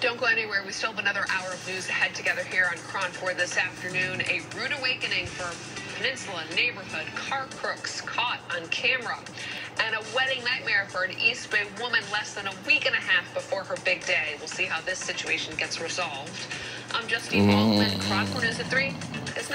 Don't go anywhere. We still have another hour of news ahead together here on KRON 4 this afternoon. A rude awakening for Peninsula neighborhood car crooks caught on camera. And a wedding nightmare for an East Bay woman less than a week and a half before her big day. We'll see how this situation gets resolved. I'm Justine Baldwin. Mm. KRON 4 News at 3 is.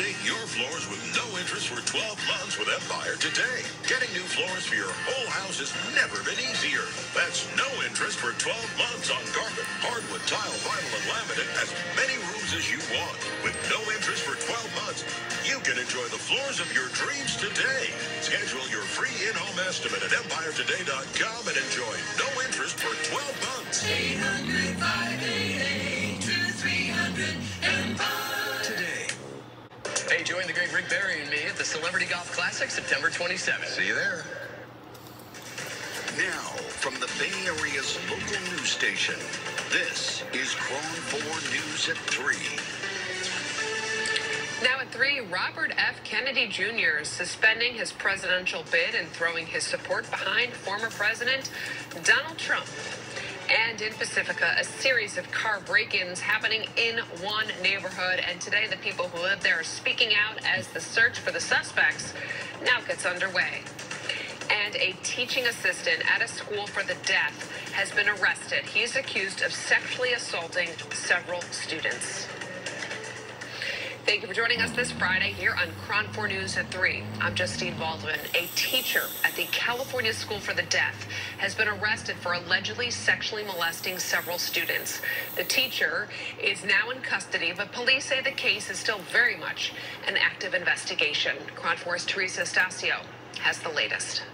Your floors with no interest for 12 months with Empire today. Getting new floors for your whole house has never been easier. That's no interest for 12 months on carpet, hardwood, tile, vinyl, and laminate, as many rooms as you want. With no interest for 12 months, you can enjoy the floors of your dreams today. Schedule your free in-home estimate at EmpireToday.com and enjoy Hey, join the great Rick Barry and me at the Celebrity Golf Classic September 27th. See you there. Now, from the Bay Area's local news station, this is KRON 4 News at 3. Now at 3, Robert F. Kennedy Jr. is suspending his presidential bid and throwing his support behind former President Donald Trump. And in Pacifica, a series of car break ins happening in one neighborhood. And today, the people who live there are speaking out as the search for the suspects now gets underway. And a teaching assistant at a school for the deaf has been arrested. He's accused of sexually assaulting several students. Thank you for joining us this Friday here on KRON 4 News at 3. I'm Justine Baldwin. A teacher at the California School for the Deaf has been arrested for allegedly sexually molesting several students. The teacher is now in custody, but police say the case is still very much an active investigation. KRON 4's Teresa Stasio has the latest.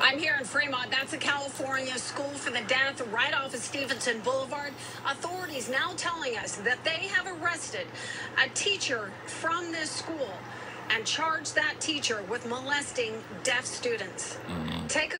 I'm here in Fremont. That's a California school for the deaf right off of Stevenson Boulevard. Authorities now telling us that they have arrested a teacher from this school and charged that teacher with molesting deaf students. Mm-hmm. Take a